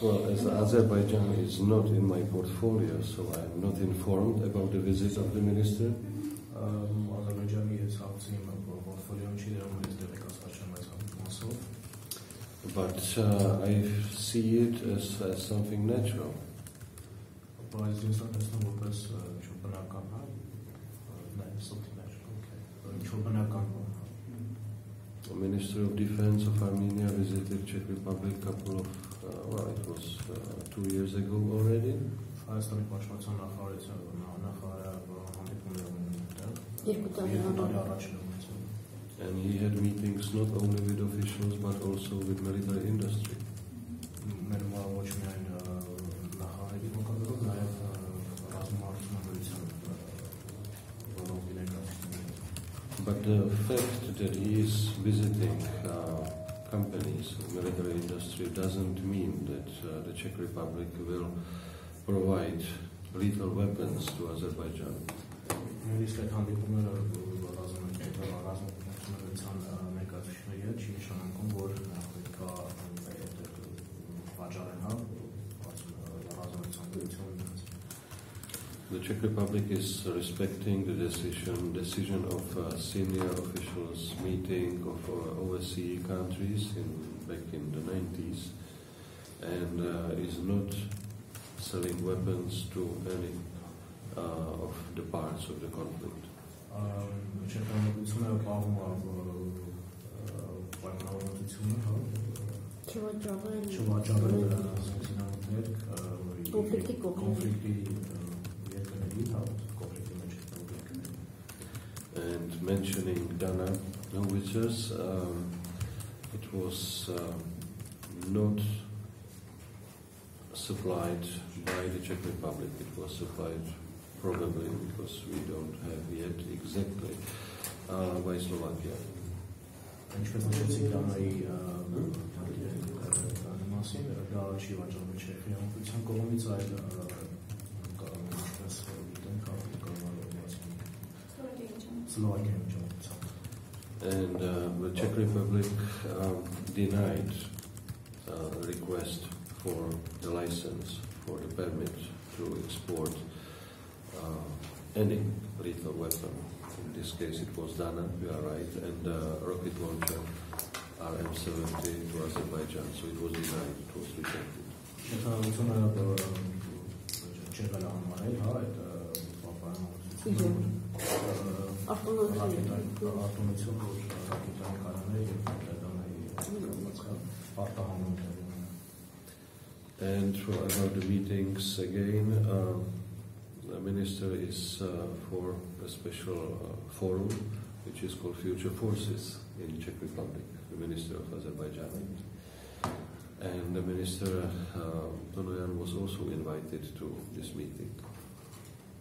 Well, as Azerbaijan is not in my portfolio, so I'm not informed about the visit of the minister. Um, Azerbaijan is also in my portfolio, but uh, I see it as, as something natural. Something natural, okay. Minister of Defense of Armenia visited Czech Republic a couple of, uh, well, it was uh, two years ago already. And he had meetings not only with officials but also with military industry. But the fact that he is visiting uh, companies, military industry, doesn't mean that uh, the Czech Republic will provide lethal weapons to Azerbaijan. The Czech Republic is respecting the decision decision of uh, senior officials meeting of uh, OSCE countries in back in the 90s, and uh, is not selling weapons to any uh, of the parts of the conflict. Չեքանությունը պահում է պայմանավորվածությունը հա Չվաճառեն։ չվաճառել սենսինալներ Կոնֆլիկտի կողմերի։ կոնֆլիկտի երկրների հա կոնֆլիկտի մեջ երկրների And mentioning Dana Novices, um, it was uh, not supplied by the Czech Republic. It was supplied probably because we don't have yet exactly uh, by Slovakia. Ինչպես նշեցիք դրանայի մասին, դա չի վաճառվում Չեխիայի հանրության կողմից, այլ And uh, the Czech Republic um, denied a request for the license for the permit to export uh, any lethal weapon. In this case, it was Dana, You are right, and uh, rocket launcher RM70 to Azerbaijan. So it was denied, it was rejected. Červená Marija, mm-hmm. And throughout the meetings again, uh, the minister is uh, for a special uh, forum which is called Future Forces in Czech Republic, the minister of Azerbaijan. And the minister uh, Tonoyan was also invited to this meeting.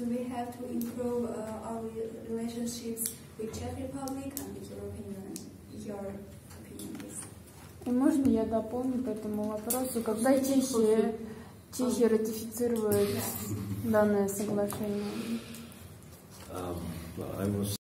do we have to improve uh, our re- relationships with Czech Republic and with European Union? Your opinion, please. И можно я дополню по этому вопросу, когда Чехия, Чехия ратифицирует данное соглашение? Um, I was